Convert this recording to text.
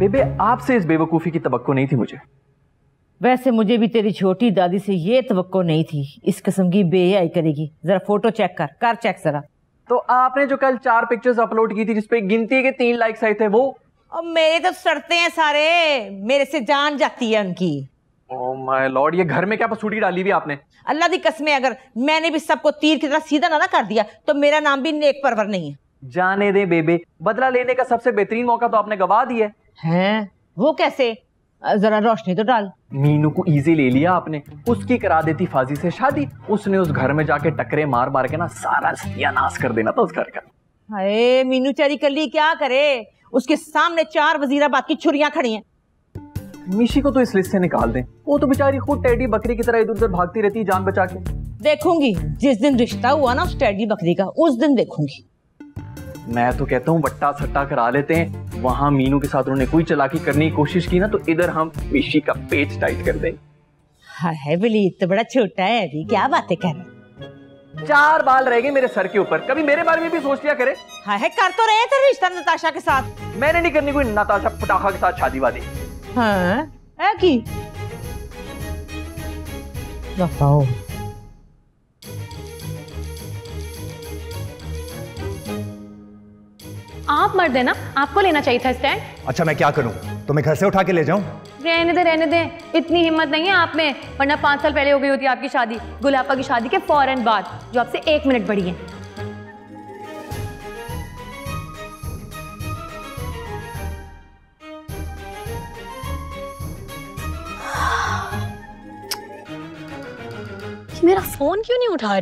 बेबे आपसे इस बेवकूफ़ी की तवक्को नहीं थी मुझे। वैसे मुझे भी तेरी छोटी दादी से ये तो नहीं थी। इस किस्म की बेहयाई करेगी। जरा फ़ोटो चेक कर। कर चेक जरा। तो आपने जो कल चार पिक्चर्स अपलोड की थी जिसपे गिनती के तीन लाइक्स आए थे वो? और मेरे तो सड़ते हैं सारे। मेरे से जान जाती है उनकी। माय लॉर्ड ये घर में क्या पसूटी डाली हुई आपने? अल्लाह की कसमें अगर मैंने भी सबको तीर की तरह सीधा ना ना कर दिया तो मेरा नाम भी नेक परवर नहीं है। जाने दे बेबे बदला लेने का सबसे बेहतरीन मौका तो आपने गवा दिया है। वो कैसे? जरा रोशनी तो डाल। मीनू को इजी ले लिया आपने। उसकी करा देती फाजी से शादी। उसने उस घर में जाके टकरे मार मार के ना सारा नाश कर देना था उस घर का। अरे मीनू चारी कली क्या करे? उसके सामने चार वजीराबाद की छुरियाँ खड़ी हैं। मिशी को तो इस लिस्ट से निकाल दें। वो तो बेचारी खुद टेडी बकरी की तरह इधर उधर भागती रहती है जान बचा के। देखूँगी जिस दिन रिश्ता हुआ ना उस टेडी बकरी का उस दिन देखूँगी। मैं तो कहता हूँ बट्टा सट्टा करा लेते हैं। वहाँ मीनू के साथ उन्होंने कोई चलाकी करने की कोशिश की ना तो इधर हम मिशी का पेज टाइट कर दें। है बली तो बड़ा छोटा है अभी क्या बातें कर रहे चार बाल रह गए मेरे सर के ऊपर। कभी मेरे बारे में भी सोच लिया करे? हाँ है कर तो रहे थे रिश्ता नताशा के साथ। मैंने नहीं करनी कोई नताशा पटाखा के साथ शादी वादी हाँ है की? बताओ आप मर्द है ना आपको लेना चाहिए था स्टैंड अच्छा मैं क्या करूँ? तो मैं घर से उठा के ले जाऊँ? रहने दे रहने दे। इतनी हिम्मत नहीं है आप में। वरना पाँच साल पहले हो गई होती आपकी शादी। गुलाबा की शादी के फ़ौरन बाद जो आपसे एक मिनट बड़ी है। मेरा फ़ोन क्यों नहीं उठा रहे?